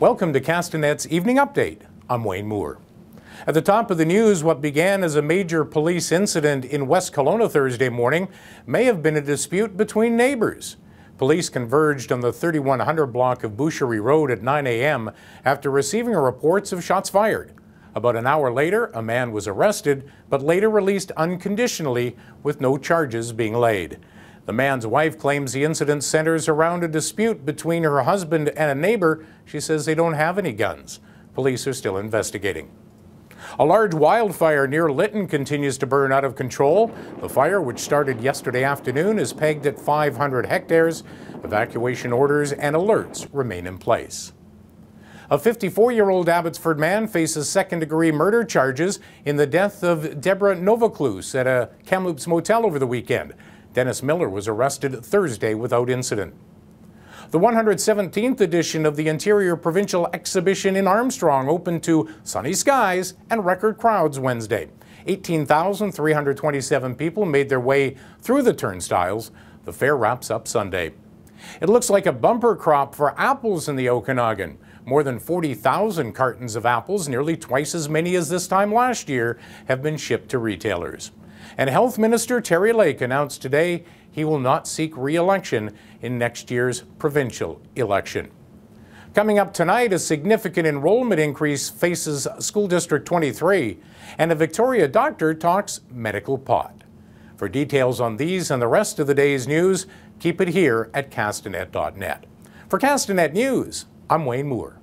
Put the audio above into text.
Welcome to Castanet's Evening Update. I'm Wayne Moore. At the top of the news, what began as a major police incident in West Kelowna Thursday morning may have been a dispute between neighbors. Police converged on the 3100 block of Boucherie Road at 9 a.m. after receiving reports of shots fired. About an hour later, a man was arrested, but later released unconditionally with no charges being laid. The man's wife claims the incident centers around a dispute between her husband and a neighbor. She says they don't have any guns. Police are still investigating. A large wildfire near Lytton continues to burn out of control. The fire, which started yesterday afternoon, is pegged at 500 hectares. Evacuation orders and alerts remain in place. A 54 year old Abbotsford man faces second degree murder charges in the death of Deborah Novaclus at a Kamloops motel over the weekend. Dennis Miller was arrested Thursday without incident. The 117th edition of the Interior Provincial Exhibition in Armstrong opened to sunny skies and record crowds Wednesday. 18,327 people made their way through the turnstiles. The fair wraps up Sunday. It looks like a bumper crop for apples in the Okanagan. More than 40,000 cartons of apples, nearly twice as many as this time last year, have been shipped to retailers. And Health Minister Terry Lake announced today he will not seek re-election in next year's provincial election. Coming up tonight, a significant enrollment increase faces School District 23, and a Victoria doctor talks medical pot. For details on these and the rest of the day's news, keep it here at castanet.net. For Castanet News, I'm Wayne Moore.